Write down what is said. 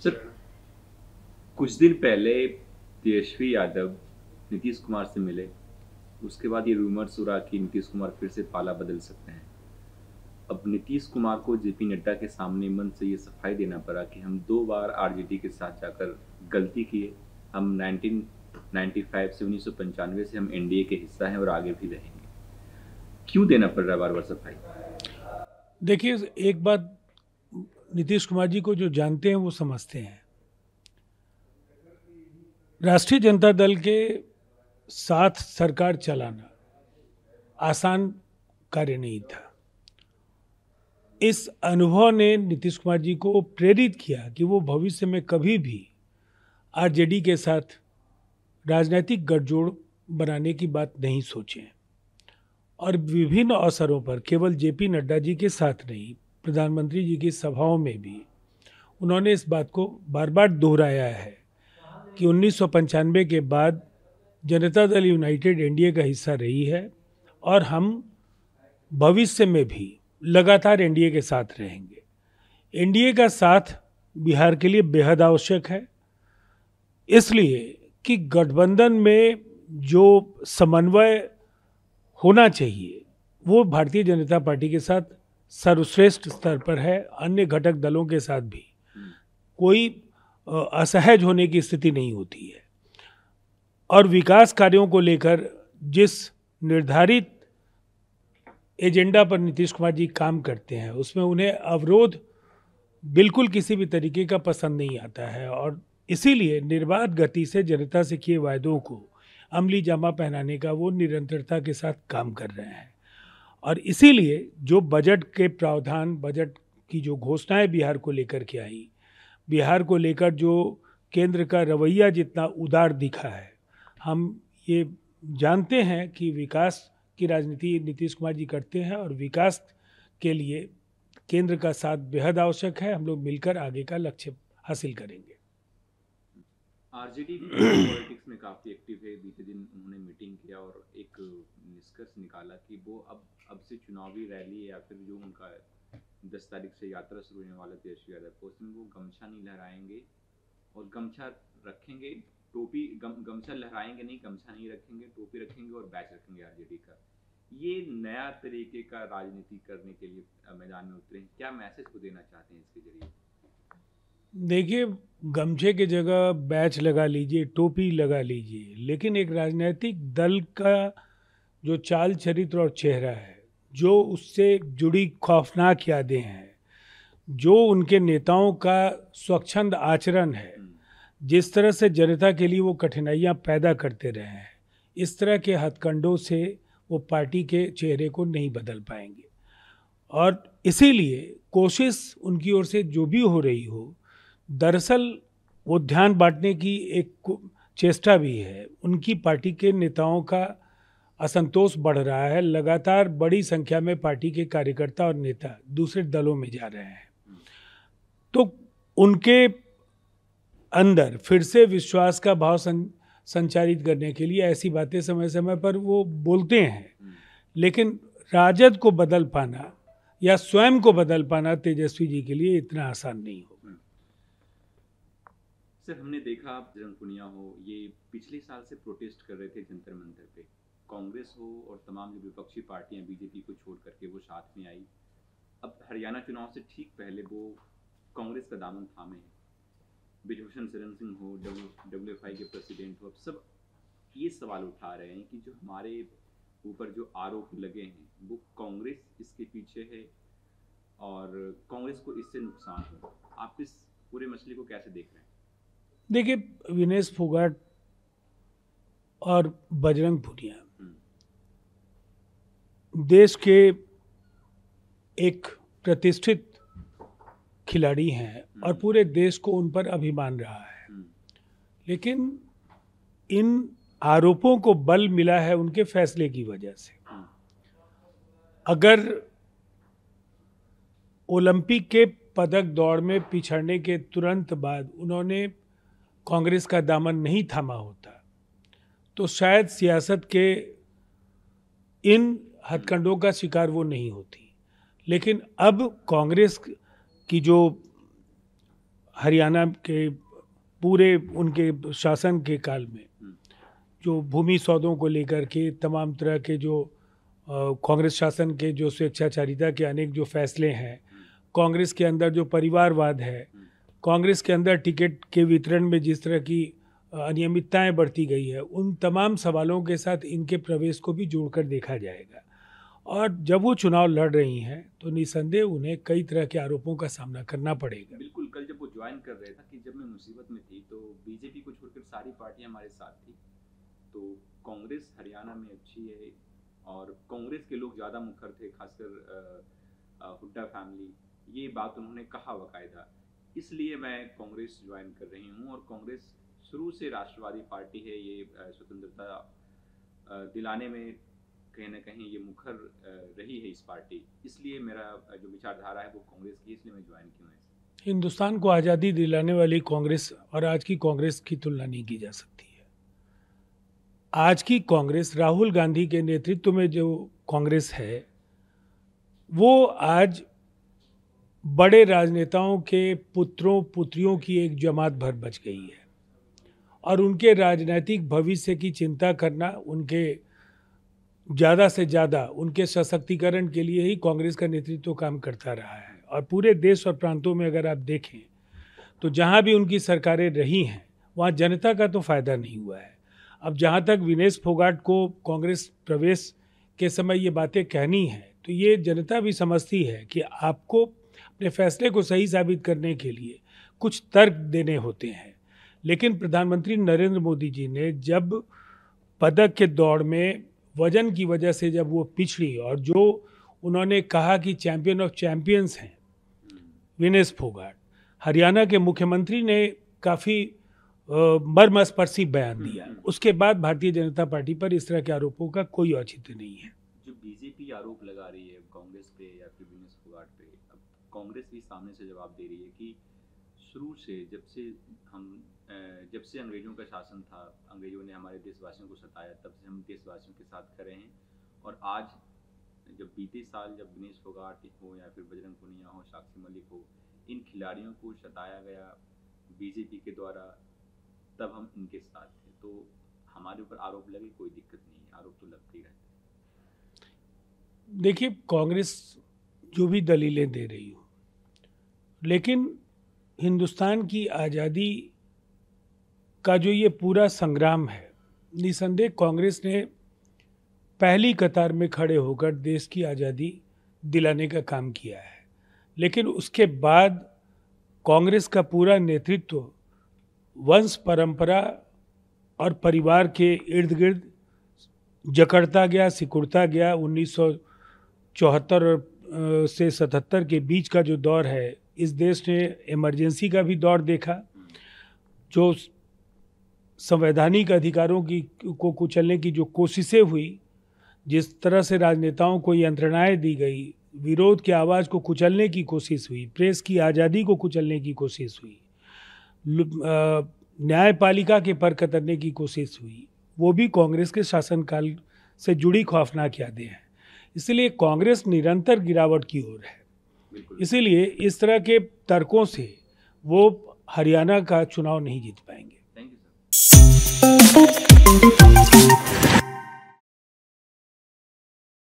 Sir, कुछ दिन पहले तेजस्वी यादव नीतीश कुमार से मिले। उसके बाद ये रूमर्स रहा कि नीतीश कुमार फिर से पाला बदल सकते हैं। अब नीतीश कुमार को जेपी नड्डा के सामने मन से ये सफ़ाई देना पड़ा कि हम दो बार आरजेडी के साथ जाकर गलती किए। हम 1995 से उन्नीस से हम एनडीए के हिस्सा हैं और आगे भी रहेंगे। क्यों देना पड़ रहा है बार बार सफ़ाई? देखिए, एक बात नीतीश कुमार जी को जो जानते हैं, वो समझते हैं। राष्ट्रीय जनता दल के साथ सरकार चलाना आसान कार्य नहीं था। इस अनुभव ने नीतीश कुमार जी को प्रेरित किया कि वो भविष्य में कभी भी आरजेडी के साथ राजनीतिक गठजोड़ बनाने की बात नहीं सोचें। और विभिन्न अवसरों पर केवल जेपी नड्डा जी के साथ नहीं प्रधानमंत्री जी की सभाओं में भी उन्होंने इस बात को बार बार दोहराया है कि उन्नीस सौ पंचानबे के बाद जनता दल यूनाइटेड एनडीए का हिस्सा रही है और हम भविष्य में भी लगातार एनडीए के साथ रहेंगे। एनडीए का साथ बिहार के लिए बेहद आवश्यक है, इसलिए कि गठबंधन में जो समन्वय होना चाहिए, वो भारतीय जनता पार्टी के साथ सर्वश्रेष्ठ स्तर पर है, अन्य घटक दलों के साथ भी। कोई असहज होने की स्थिति नहीं होती है। और विकास कार्यों को लेकर जिस निर्धारित एजेंडा पर नीतीश कुमार जी काम करते हैं, उसमें उन्हें अवरोध बिल्कुल किसी भी तरीके का पसंद नहीं आता है। और इसीलिए निर्बाध गति से जनता से किए वायदों को अमली जामा पहनाने का वो निरंतरता के साथ काम कर रहे हैं। और इसीलिए जो बजट के प्रावधान, बजट की जो घोषणाएँ बिहार को लेकर के आई, बिहार को लेकर जो केंद्र का रवैया जितना उदार दिखा है, हम ये जानते हैं कि विकास की राजनीति नीतीश कुमार जी करते हैं और विकास के लिए केंद्र का साथ बेहद आवश्यक है। हम लोग मिलकर आगे का लक्ष्य हासिल करेंगे। आरजेडी पॉलिटिक्स में काफ़ी एक्टिव है। बीते दिन उन्होंने मीटिंग किया और एक निष्कर्ष निकाला कि वो अब अब से चुनावी रैली या फिर जो उनका दस तारीख से यात्रा शुरू होने वाला तेजस्वी यादव को उसमें वो गमछा नहीं लहराएँगे और गमछा रखेंगे टोपी गम गमछा लहराएँगे नहीं गमछा नहीं रखेंगे टोपी रखेंगे और बैच रखेंगे आरजेडी का। ये नया तरीके का राजनीति करने के लिए मैदान में उतरे क्या मैसेज को देना चाहते हैं इसके ज़रिए? देखिए गमछे की जगह बैच लगा लीजिए टोपी लगा लीजिए लेकिन एक राजनीतिक दल का जो चाल चरित्र और चेहरा है जो उससे जुड़ी खौफनाक यादें हैं जो उनके नेताओं का स्वच्छंद आचरण है जिस तरह से जनता के लिए वो कठिनाइयाँ पैदा करते रहे हैं इस तरह के हथकंडों से वो पार्टी के चेहरे को नहीं बदल पाएँगे। और इसीलिए कोशिश उनकी ओर से जो भी हो रही हो दरअसल वो ध्यान बांटने की एक चेष्टा भी है। उनकी पार्टी के नेताओं का असंतोष बढ़ रहा है। लगातार बड़ी संख्या में पार्टी के कार्यकर्ता और नेता दूसरे दलों में जा रहे हैं। तो उनके अंदर फिर से विश्वास का भाव सं, संचारित करने के लिए ऐसी बातें समय समय पर वो बोलते हैं। लेकिन राजद को बदल पाना या स्वयं को बदल पाना तेजस्वी जी के लिए इतना आसान नहीं होगा सर, हमने देखा जरंग पुनिया हो, ये पिछले साल से प्रोटेस्ट कर रहे थे जंतर मंतर पे। कांग्रेस हो और तमाम जो विपक्षी पार्टियाँ, बीजेपी को छोड़ करके वो साथ में आई। अब हरियाणा चुनाव से ठीक पहले वो कांग्रेस का दामन थामे हैं। ब्रिजभूषण शरण सिंह हो डब्ल्यू एफ़ आई के प्रेसिडेंट हो, अब सब ये सवाल उठा रहे हैं कि जो हमारे ऊपर जो आरोप लगे हैं, वो कांग्रेस इसके पीछे है और कांग्रेस को इससे नुकसान हो। आप इस पूरे मसले को कैसे देख रहे हैं? देखिए, विनेश फोगाट और बजरंग पुनिया देश के एक प्रतिष्ठित खिलाड़ी हैं और पूरे देश को उन पर अभिमान रहा है। लेकिन इन आरोपों को बल मिला है उनके फैसले की वजह से। अगर ओलंपिक के पदक दौड़ में पिछड़ने के तुरंत बाद उन्होंने कांग्रेस का दामन नहीं थामा होता तो शायद सियासत के इन हथकंडों का शिकार वो नहीं होती। लेकिन अब कांग्रेस की जो हरियाणा के पूरे उनके शासन के काल में जो भूमि सौदों को लेकर के तमाम तरह के जो कांग्रेस शासन के जो स्वेच्छाचारिता के अनेक जो फैसले हैं, कांग्रेस के अंदर जो परिवारवाद है कांग्रेस के अंदर टिकट के वितरण में जिस तरह की अनियमितताएँ बढ़ती गई है, उन तमाम सवालों के साथ इनके प्रवेश को भी जोड़कर देखा जाएगा। और जब वो चुनाव लड़ रही हैं तो निसंदेह उन्हें कई तरह के आरोपों का सामना करना पड़ेगा। बिल्कुल, कल जब वो ज्वाइन कर रहे था कि जब मैं मुसीबत में थी तो बीजेपी को छोड़कर सारी पार्टियाँ हमारे साथ थी। तो कांग्रेस हरियाणा में अच्छी है और कांग्रेस के लोग ज़्यादा मुखर थे, खासकर हुड्डा फैमिली। ये बात उन्होंने कहा बाकायदा। इसलिए मैं कांग्रेस ज्वाइन कर रही हूँ और कांग्रेस शुरू से राष्ट्रवादी पार्टी है, ये स्वतंत्रता दिलाने में कहीं ना कहीं ये मुखर रही है इस पार्टी। इसलिए मेरा जो विचारधारा है वो कांग्रेस की इसलिए मैं ज्वाइन किया हूँ? हिंदुस्तान को आज़ादी दिलाने वाली कांग्रेस और आज की कांग्रेस की तुलना नहीं की जा सकती है। आज की कांग्रेस राहुल गांधी के नेतृत्व में जो कांग्रेस है, वो आज बड़े राजनेताओं के पुत्रों, पुत्रियों की एक जमात भर बच गई है। और उनके राजनीतिक भविष्य की चिंता करना, उनके ज़्यादा से ज़्यादा उनके सशक्तिकरण के लिए ही कांग्रेस का नेतृत्व तो काम करता रहा है। और पूरे देश और प्रांतों में अगर आप देखें तो जहाँ भी उनकी सरकारें रही हैं, वहाँ जनता का तो फ़ायदा नहीं हुआ है। अब जहाँ तक विनेश फोगाट को कांग्रेस प्रवेश के समय ये बातें कहनी है तो ये जनता भी समझती है कि आपको अपने फैसले को सही साबित करने के लिए कुछ तर्क देने होते हैं। लेकिन प्रधानमंत्री नरेंद्र मोदी जी ने जब पदक के दौड़ में वज़न की वजह से जब वो पिछड़ी और जो उन्होंने कहा कि चैंपियन ऑफ़ चैंपियंस हैं विनेश फोगाट हरियाणा के मुख्यमंत्री ने काफ़ी मर्मस्पर्शी बयान दिया। हम्म। उसके बाद भारतीय जनता पार्टी पर इस तरह के आरोपों का कोई औचित्य नहीं है। जो बीजेपी आरोप लगा रही है कांग्रेस पे या फिर विनेश फोगाट पे कांग्रेस भी सामने से जवाब दे रही है कि शुरू से जब से हम जब से अंग्रेज़ों का शासन था, अंग्रेज़ों ने हमारे देशवासियों को सताया, तब से हम देशवासियों के साथ खड़े हैं। और आज जब बीते साल जब विनेश फोगाट हो या फिर बजरंग पुनिया हो, साक्षी मलिक हो, इन खिलाड़ियों को सताया गया बीजेपी के द्वारा, तब हम इनके साथ थे। तो हमारे ऊपर आरोप लगे, कोई दिक्कत नहीं आरोप तो लगते ही रहते देखिए, कांग्रेस जो भी दलीलें दे रही हो लेकिन हिंदुस्तान की आज़ादी का जो ये पूरा संग्राम है, निसंदेह कांग्रेस ने पहली कतार में खड़े होकर देश की आज़ादी दिलाने का काम किया है। लेकिन उसके बाद कांग्रेस का पूरा नेतृत्व, वंश परंपरा और परिवार के इर्द गिर्द जकड़ता गया, सिकुड़ता गया। उन्नीस चौहत्तर से सतहत्तर के बीच का जो दौर है इस देश ने इमरजेंसी का भी दौर देखा, जो संवैधानिक अधिकारों की, को कुचलने की जो कोशिशें हुई, जिस तरह से राजनेताओं को यंत्रणाएँ दी गई, विरोध की आवाज़ को कुचलने की कोशिश हुई, प्रेस की आज़ादी को कुचलने की कोशिश हुई न्यायपालिका के पर कतरने की कोशिश हुई, वो भी कांग्रेस के शासनकाल से जुड़ी खौफनाक यादें हैं। इसलिए कांग्रेस निरंतर गिरावट की ओर है। इसीलिए इस तरह के तर्कों से वो हरियाणा का चुनाव नहीं जीत पाएँगे। Thank you sir